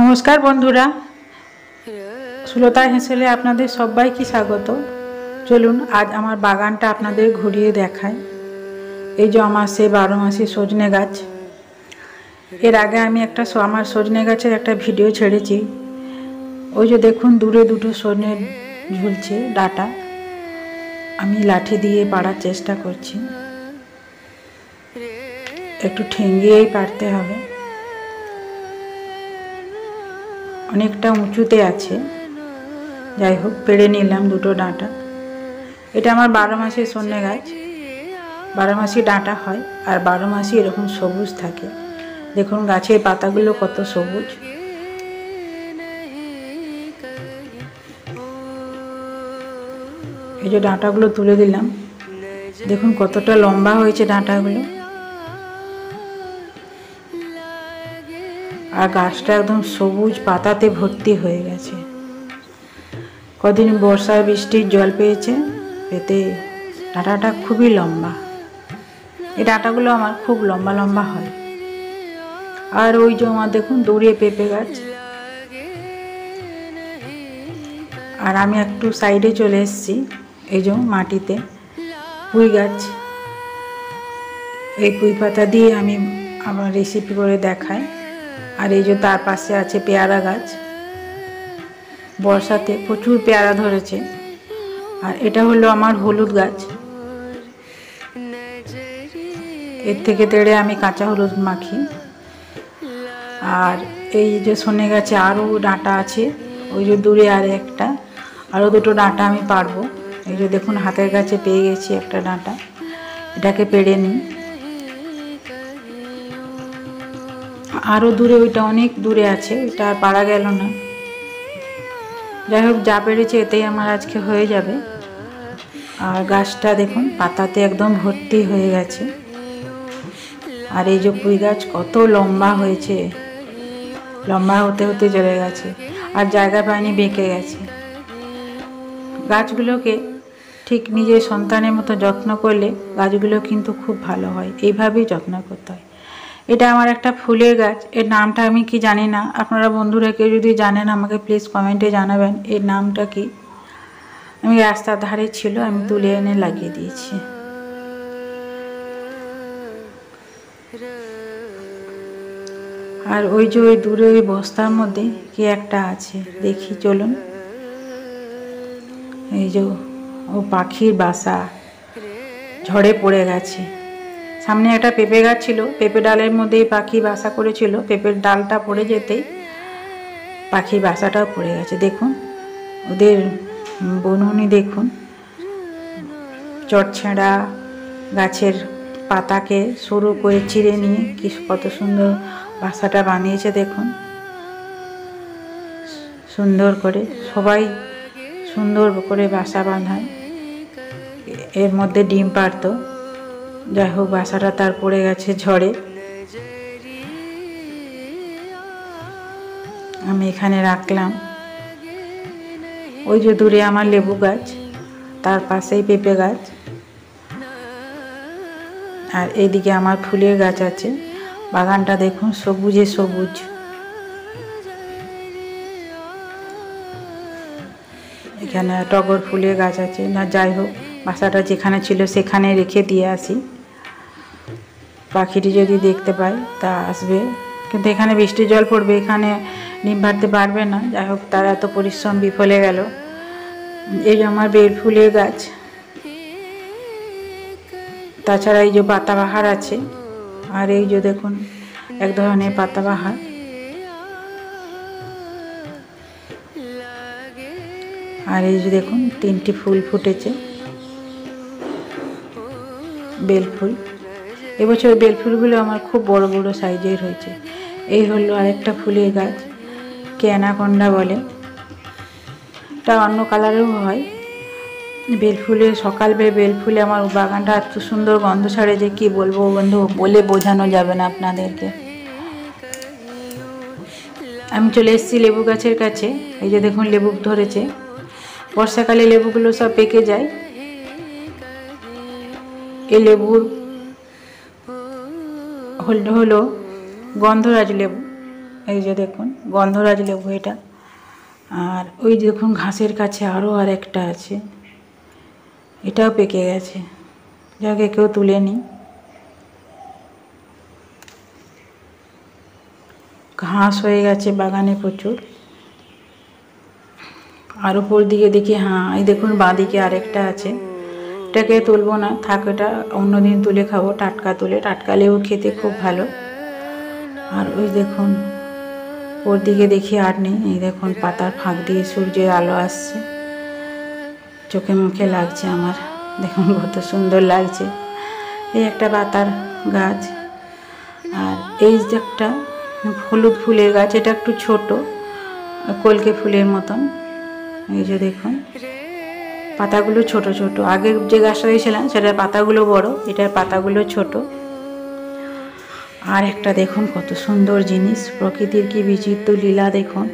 নমস্কার বন্ধুরা। সুলতা হেসেলে আপনাদের সবাইকে স্বাগত। চলুন, আজ আমার বাগানটা আপনাদের ঘুরিয়ে দেখায় এই যে আমার সে বারো মাসি সজনে গাছ। এর আগে আমি একটা আমার সজনে গাছের একটা ভিডিও ছেড়েছি। ওই যে দেখুন, দূরে দুটো সজনে ঝুলছে ডাটা। আমি লাঠি দিয়ে পাড়ার চেষ্টা করছি। একটু ঠেঙ্গিয়েই পারতে হবে। অনেকটা উঁচুতে আছে। যাই হোক পেড়ে নিলাম দুটো ডাঁটা। এটা আমার বারো মাসের সন্ধ্যে গাছ। বারো মাসি ডাঁটা হয় আর বারো মাসি এরকম সবুজ থাকে। দেখুন, গাছের পাতাগুলো কত সবুজ। এই যে ডাঁটাগুলো তুলে দিলাম। দেখুন, কতটা লম্বা হয়েছে ডাঁটাগুলো। আর গাছটা একদম সবুজ পাতাতে ভর্তি হয়ে গেছে। কদিন বর্ষা বৃষ্টির জল পেয়েছে পেতে ডাটাটা খুবই লম্বা। এই ডাঁটাগুলো আমার খুব লম্বা লম্বা হয়। আর ওই যে আমার দেখুন, দৌড়িয়ে পেঁপে গাছ। আর আমি একটু সাইডে চলে এসেছি, এই যে মাটিতে পুঁই গাছ। এই পুঁই পাতা দিয়ে আমি আমার রেসিপি করে দেখাই। আর এই যে তার পাশে আছে পেয়ারা গাছ। বর্ষাতে প্রচুর পেয়ারা ধরেছে। আর এটা হলো আমার হলুদ গাছ। এর থেকে তেড়ে আমি কাঁচা হলুদ মাখি। আর এই যে সনে গাছে আরও ডাঁটা আছে, ওই যে দূরে আর একটা। আরও দুটো ডাঁটা আমি পারব। এই যে দেখুন, হাতের কাছে পেয়ে গেছি একটা ডাঁটা। এটাকে পেড়ে নিই। আরও দূরে, ওইটা অনেক দূরে আছে, ওইটা আর পারা গেল না। যাই হোক, যা পেরেছে এতেই আমার আজকে হয়ে যাবে। আর গাছটা দেখুন, পাতাতে একদম ভর্তি হয়ে গেছে। আর এই যে পুঁই গাছ কত লম্বা হয়েছে। লম্বা হতে হতে চলে গেছে, আর জায়গা পায়নি, বেঁকে গেছে। গাছগুলোকে ঠিক নিজের সন্তানের মতো যত্ন করলে গাছগুলো কিন্তু খুব ভালো হয়, এইভাবেই যত্ন করতে হয়। এটা আমার একটা ফুলের গাছ। এর নামটা আমি কি জানি না। আপনারা বন্ধুরা কেউ যদি জানেন, আমাকে প্লিজ কমেন্টে জানাবেন। এর নামটা কি? আমি রাস্তার ধারে ছিল, আমি তুলে এনে লাগিয়ে দিয়েছি। আর ওই যে ওই দূরে ওই বস্তার মধ্যে কি একটা আছে? দেখি, চলুন। এই যে ও পাখির বাসা ঝড়ে পড়ে গেছে। সামনে একটা পেঁপে গাছ ছিল, পেঁপে ডালের মধ্যেই পাখি বাসা করেছিল। পেঁপের ডালটা পড়ে যেতেই পাখির বাসাটাও পড়ে গেছে। দেখুন, ওদের বনুনি দেখুন। চটছেঁড়া গাছের পাতাকে সরু করে চিড়ে নিয়ে কি কত সুন্দর বাসাটা বানিয়েছে, দেখুন। সুন্দর করে সবাই সুন্দর করে বাসা বাঁধায়। এর মধ্যে ডিম পারতো যাই হোক, বাসাটা তার পড়ে গেছে ঝড়ে। আমি এখানে রাখলাম। ওই যে দূরে আমার লেবু গাছ, তার পাশেই পেঁপে গাছ। আর এইদিকে আমার ফুলের গাছ আছে। বাগানটা দেখুন, সবুজে সবুজ। এখানে টগর ফুলের গাছ আছে। না, যাই হোক, বাসাটা যেখানে ছিল সেখানে রেখে দিয়ে আসি। পাখিটি যদি দেখতে পায় তা আসবে। কিন্তু এখানে বৃষ্টির জল পড়বে, এখানে ডিম পাড়তে পারবে না। যাই হোক, তার এত পরিশ্রম বিফলে গেল। এই যে আমার বেল ফুলের গাছ। তাছাড়া এই যে পাতাবাহার আছে, আর এই যে দেখুন, এক ধরনের পাতাবাহার। আর এই যে দেখুন, তিনটি ফুল ফুটেছে। বেলফুল এবছর বেলফুলগুলো আমার খুব বড় বড় সাইজের হয়েছে। এই হলো আরেকটা ফুলের গাছ, কেনাকন্ডা বলে। এটা অন্য কালারেও হয়। বেলফুলে সকাল বেয়ে বেলফুলে আমার বাগানটা এত সুন্দর গন্ধ ছাড়ে যে কি বলব বন্ধু, বলে বোঝানো যাবে না আপনাদেরকে। আমি চলে এসেছি লেবু গাছের কাছে, এই যে দেখুন লেবু ধরেছে। বর্ষাকালে লেবুগুলো সব পেকে যায়। এই লেবুর হল- হলো গন্ধরাজ লেবু। এই যে দেখুন, গন্ধরাজ লেবু এটা। আর ওই দেখুন, ঘাসের কাছে আরও আর একটা আছে। এটাও পেকে গেছে। যাকে কেউ তুলে নি ঘাস হয়ে গেছে বাগানে প্রচুর। আর উপর দিকে দেখি হ্যাঁ এই দেখুন, বাঁদিকে আরেকটা আছে। এটাকে তুলবো না, থাক এটা অন্যদিন তুলে খাব, টাটকা তুলে। টাটকা লেবু খেতে খুব ভালো। আর ওই দেখুন, ওর দিকে দেখি আর নেই। এই দেখুন, পাতার ফাঁক দিয়ে সূর্যের আলো আসছে। চোখে মুখে লাগছে আমার। দেখুন, কত সুন্দর লাগছে। এই একটা পাতার গাছ। আর এই যে একটা হলুদ ফুলের গাছ, এটা একটু ছোট, কলকে ফুলের মতন। এই যে দেখুন। পাতাগুলো ছোট ছোট। আগে যে গাছটা দিয়েছিলাম সেটার পাতাগুলো বড়, এটার পাতাগুলো ছোট। আর একটা দেখুন, কত সুন্দর জিনিস। প্রকৃতির কি বিচিত্র লীলা দেখুন।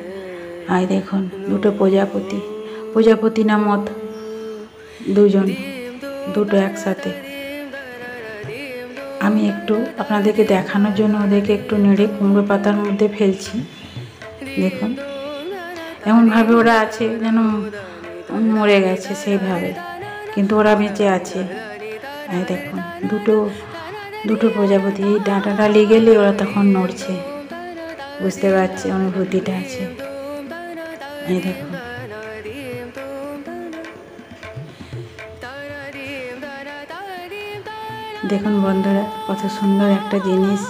আর দেখুন, দুটো প্রজাপতি। প্রজাপতি না মত দুজন, দুটো একসাথে। আমি একটু আপনাদেরকে দেখানোর জন্য ওদেরকে একটু নেড়ে কুমড়ো পাতার মধ্যে ফেলছি। দেখুন, এমনভাবে ওরা আছে যেন মরে গেছে সেইভাবে। কিন্তু ওরা বেঁচে আছে। এই দেখুন, দুটো দুটো প্রজাপতি। এই ডাঁটাটা লেগে গেলে ওরা তখন নড়ছে। বুঝতে পারছে অনুভূতিটা আছে। এই দেখুন। দেখুন বন্ধুরা, কত সুন্দর একটা জিনিস।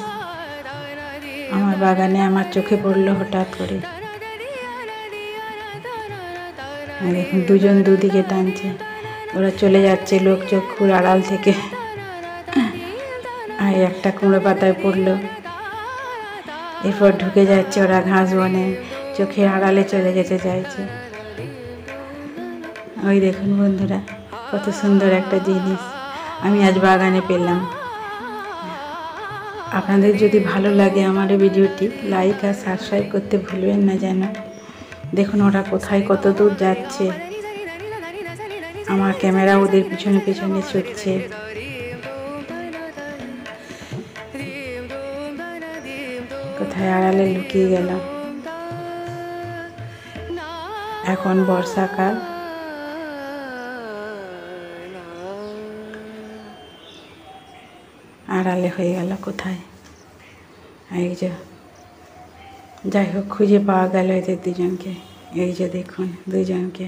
আমার বাগানে আমার চোখে পড়ল হঠাৎ করে। দেখুন দুজন দুদিকে টানছে। ওরা চলে যাচ্ছে লোক চক্ষুর আড়াল থেকে। আর একটা কুমড়ো পাতায় পড়ল। এরপর ঢুকে যাচ্ছে ওরা ঘাস বনে। চোখের আড়ালে চলে যেতে চাইছে। ওই দেখুন বন্ধুরা, কত সুন্দর একটা জিনিস। আমি আজ বাগানে পেলাম। আপনাদের যদি ভালো লাগে আমার ভিডিওটি, লাইক আর সাবস্ক্রাইব করতে ভুলবেন না যেন। দেখুন ওরা কোথায় কত দূর যাচ্ছে। আমার ক্যামেরা ওদের পিছনে পিছনে ছুটছে। কোথায় আড়ালে লুকিয়ে গেলাম। এখন বর্ষাকাল। আড়ালে হয়ে গেল কোথায়? এই যে যাই হোক খুঁজে পাওয়া গেল এদের দুজনকে। এই যে দেখুন, দুজনকে।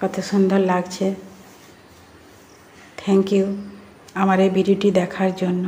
কত সুন্দর লাগছে। থ্যাংক ইউ আমার এই ভিডিওটি দেখার জন্য।